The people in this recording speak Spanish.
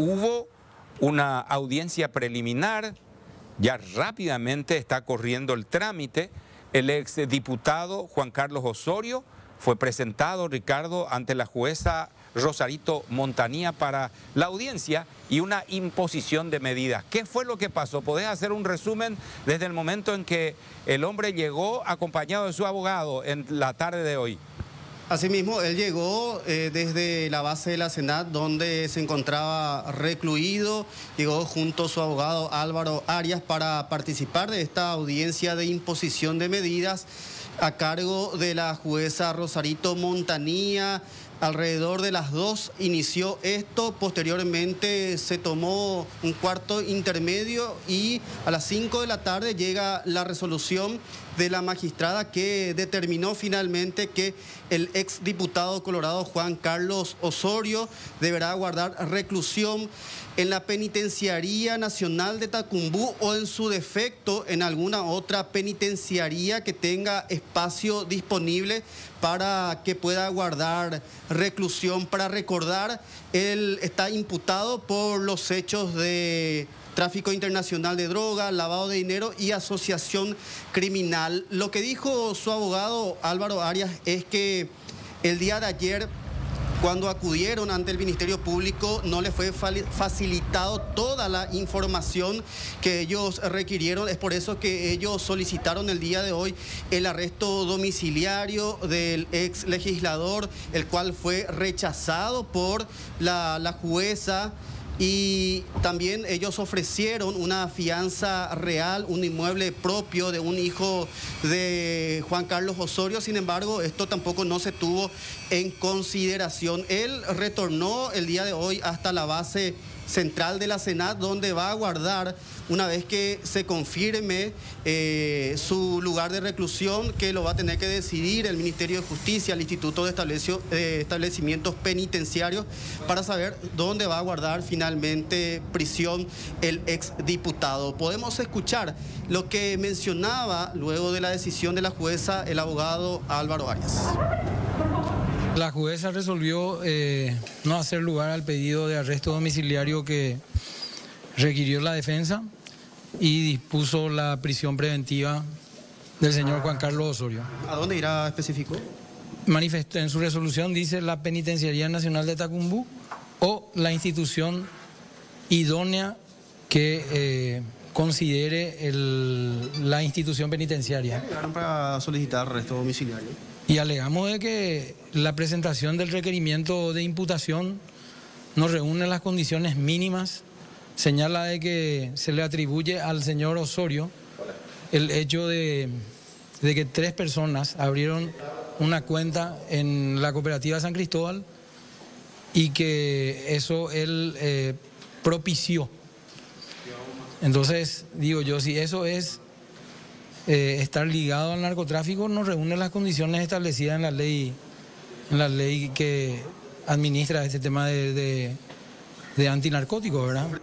hubo una audiencia preliminar, ya rápidamente está corriendo el trámite. El ex diputado Juan Carlos Osorio fue presentado, Ricardo, ante la jueza Rosarito Montanía para la audiencia y una imposición de medidas. ¿Qué fue lo que pasó? ¿Podés hacer un resumen desde el momento en que el hombre llegó acompañado de su abogado en la tarde de hoy? Asimismo, él llegó eh, desde la base de la Senat, donde se encontraba recluido, llegó junto a su abogado Álvaro Arias para participar de esta audiencia de imposición de medidas a cargo de la jueza Rosarito Montanía. Alrededor de las dos inició esto, posteriormente se tomó un cuarto intermedio y a las cinco de la tarde llega la resolución de la magistrada que determinó finalmente que el ex diputado colorado Juan Carlos Osorio deberá guardar reclusión en la Penitenciaría Nacional de Tacumbú o en su defecto en alguna otra penitenciaría que tenga espacio disponible para que pueda guardar reclusión. Para recordar, él está imputado por los hechos de tráfico internacional de droga, lavado de dinero y asociación criminal. Lo que dijo su abogado Álvaro Arias es que el día de ayer cuando acudieron ante el Ministerio Público no les fue facilitado toda la información que ellos requirieron. Es por eso que ellos solicitaron el día de hoy el arresto domiciliario del ex legislador, el cual fue rechazado por la, la jueza y también ellos ofrecieron una fianza real, un inmueble propio de un hijo de Juan Carlos Osorio, sin embargo esto tampoco no se tuvo en consideración. Él retornó el día de hoy hasta la base central de la Senat, donde va a guardar, una vez que se confirme eh, su lugar de reclusión, que lo va a tener que decidir el Ministerio de Justicia, el Instituto de Establecimientos Penitenciarios, para saber dónde va a guardar finalmente prisión el exdiputado. Podemos escuchar lo que mencionaba luego de la decisión de la jueza el abogado Álvaro Arias. La jueza resolvió eh, no hacer lugar al pedido de arresto domiciliario que requirió la defensa y dispuso la prisión preventiva del señor Juan Carlos Osorio. ¿A dónde irá específico? Manifestó, en su resolución dice la Penitenciaría Nacional de Tacumbú o la institución idónea que eh, considere la institución penitenciaria. ¿Llegaron para solicitar arresto domiciliario? Y alegamos de que la presentación del requerimiento de imputación no reúne las condiciones mínimas. Señala de que se le atribuye al señor Osorio el hecho de, que tres personas abrieron una cuenta en la cooperativa San Cristóbal y que eso él eh, propició. Entonces, digo yo, si eso es eh, estar ligado al narcotráfico no reúne las condiciones establecidas en la ley, en la ley que administra este tema de, de, de antinarcóticos, ¿verdad?